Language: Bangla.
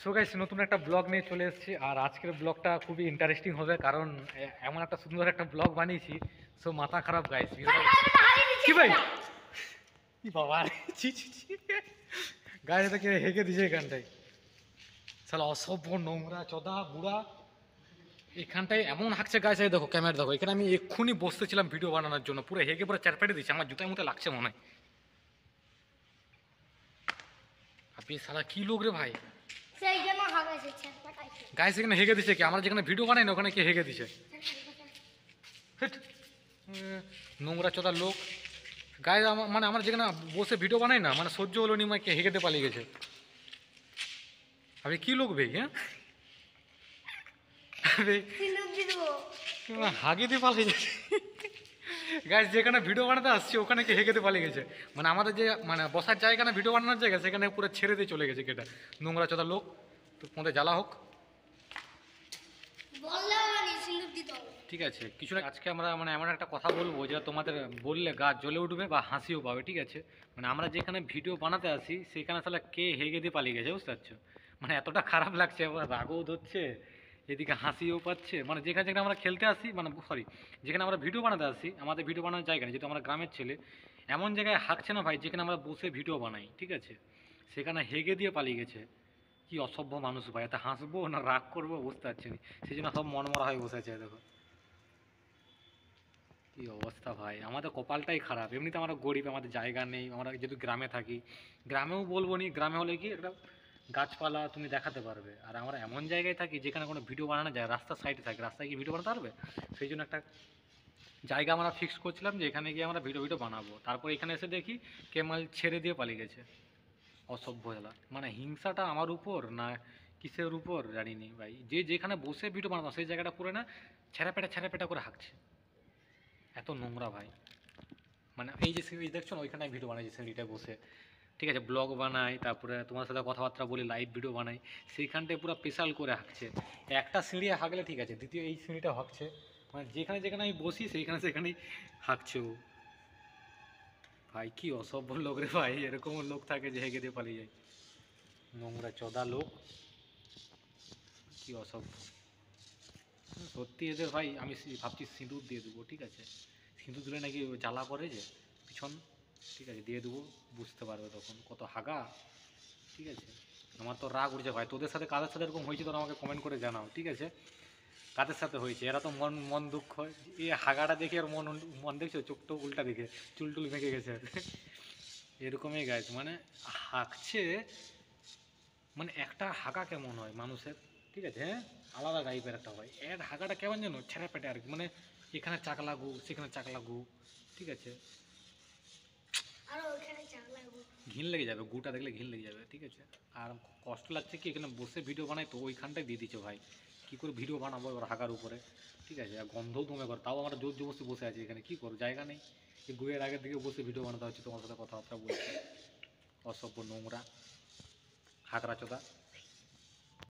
সো গাইস নতুন একটা ব্লগ নিয়ে চলে এসেছি। আর আজকের ব্লগটা খুবই ইন্টারেস্টিং হবে কারণ এমন একটা সুন্দর একটা ব্লগ বানিয়েছি। সো মাথা খারাপ গাইস কি ভাই? কি বাবা ছি ছি ছি। গায়ে থেকে হেগে দিছে এখানটায়। সালা অসভ্য নোংরা চদা বুড়া। এখানটায় এমন হাঁকছে গাছ দেখো ক্যামেরা দেখো। এখানে আমি এক্ষুনি বসতেছিলাম ভিডিও বানানোর জন্য। পুরো হেগে পুরো চারপেটে দিচ্ছে আমার জুতার মতো লাগছে মনে হয়। আপনি সালা কি লোক রে ভাই? সেই জন্য হবে সে পাঠাইছে গায়ে সেখানে হেগে দিছে কি? আমরা যেখানে ভিডিও বানাই না ওখানে কে হেগে দিছে? নোংরা চোদার লোক। গায়ে মানে আমরা যেখানে বসে ভিডিও বানাই না মানে সহ্য হলো নি মানে কে হেগেতে পালিয়ে গেছে। আপনি কি লোক ভাই হ্যাঁ আরে হাগে দিয়ে পালিয়ে গেছে। গাছ যেখানে ভিডিও বানাতে আসছে ওখানে কে হেগেতে পালিয়ে গেছে। মানে আমাদের যে মানে বসার জায়গা না ভিডিও বানানোর জায়গা সেখানে পুরো ছেড়ে দিয়ে চলে গেছে কেটা নোংরা চোদার লোক তো মধ্যে জ্বালা হোক। ঠিক আছে কিছু না আজকে আমরা মানে এমন একটা কথা বলব যেটা তোমাদের বললে গা জ্বলে উঠবে বা হাসিও পাবে ঠিক আছে? মানে আমরা যেখানে ভিডিও বানাতে আসি সেখানে তাহলে কে হেগে দিয়ে পালিয়ে গেছে বুঝতে পারছ? মানে এতটা খারাপ লাগছে আবার রাগও ধরছে। এদিকে হাসিও পাচ্ছে। মানে যেখানে যেখানে আমরা খেলতে আসি মানে সরি যেখানে আমরা ভিডিও বানাতে আসি, আমাদের ভিডিও বানানোর জায়গা নেই, যেহেতু আমরা গ্রামের ছেলে, এমন জায়গায় হাঁকছে না ভাই যেখানে আমরা বসে ভিডিও বানাই, ঠিক আছে? সেখানে হেগে দিয়ে পালিয়ে গেছে। কি অসভ্য মানুষ ভাই, এত হাসবো না রাগ করব বুঝতে পারছি না। সেই জন্য সব মনমরা হয়ে বসে আছে, দেখো। কি অবস্থা ভাই, আমাদের কপালটাই খারাপ। এমনিতে আমরা গরিব, আমাদের জায়গা নেই, আমরা যেহেতু গ্রামে থাকি। গ্রামেও বলব নি, গ্রামে হলে কি একটা গাছপালা তুমি দেখাতে পারবে। আর আমরা এমন জায়গায় থাকি যেখানে কোনো ভিডিও বানানো যায় রাস্তার সাইডে থাকি। রাস্তায় গিয়ে ভিডিও বানাতে পারবে? সেই জন্য একটা জায়গা আমরা ফিক্স করছিলাম যে এখানে গিয়ে আমরা ভিডিও ভিডিও বানাবো। তারপর এখানে এসে দেখি কেমাল ছেড়ে দিয়ে পালিয়ে গেছে। অসভ্য এলা মানে হিংসাটা আমার উপর না কিসের উপর জানিনি ভাই। যে যেখানে বসে ভিডিও বানাতাম সেই জায়গাটা পুরো না ছেঁড়াপেটা ছেঁড়াপেটা করে হাঁকছে। এত নোংরা ভাই। মানে এই যে সিঁড়ি দেখছ না, ওইখানে ভিডিও বানাই যে সিঁড়িটায় বসে। ঠিক আছে ব্লগ বানাই, তারপরে তোমার সাথে কথাবার্তা বলি লাইভ ভিডিও বানাই, সেইখানটায় পুরো স্পেশাল করে হাঁকছে। একটা সিঁড়ি হাঁকলে ঠিক আছে, দ্বিতীয় এই সিঁড়িটা হাঁকছে। মানে যেখানে যেখানে আমি বসি, সেইখানে সেখানেই হাঁকছে ও। ভাই, কি অসভ্য লোক রে ভাই, এরকম লোক থাকে যে হেগে দিয়ে পালিয়ে যায়। নোংরা চদা লোক। কি অসভ্য। সত্যি এদের ভাই, আমি ভাবছি সিঁদুর দিয়ে দেবো, ঠিক আছে। সিঁদুর দিলে নাকি জ্বালা করে যে, পিছন। ঠিক আছে, দিয়ে দেবো, বুঝতে পারবে তখন কত হাগা। ঠিক আছে, আমার তো রাগ উঠছে ভাই, তোদের সাথে কাদের সাথে এরকম হয়েছে তোরা আমাকে কমেন্ট করে জানাও, ঠিক আছে? কাদের সাথে হয়েছে? এরা তো মন মন দুঃখ, এ হাগাটা দেখে আর মন মন দেখছ? চোখটা উল্টা দেখে, চুল টুল ভেঙে গেছে এরকমই গাছ মানে হাঁকছে মানে একটা হাঁকা কেমন হয় মানুষের, ঠিক আছে হ্যাঁ? আলাদা টাইপের একটা হয়। এর হাঁকাটা কেমন যেন ছেঁড়া পেটে আর কি মানে এখানে চাক লাগু সেখানে চাক লাগু ঠিক আছে? ঘিন লেগে যাবে, গুটা দেখলে ঘিন লেগে যাবে, ঠিক আছে? আর কষ্ট লাগছে কি, এখানে বসে ভিডিও বানাই তো ওইখানটায় দিয়ে দিচ্ছে ভাই। কি করে ভিডিও বানাবো এবার হাঁকার উপরে, ঠিক আছে? আর গন্ধও দমে করে তাও আমরা জোর জবস্তি বসে আছি এখানে, কি করো জায়গা নেই। গুয়ের আগের দিকে বসে ভিডিও বানাতে হচ্ছে, তোমার সাথে কথাবার্তা বলছি। অসভ্য নোংরা হাঁকড়া চোদা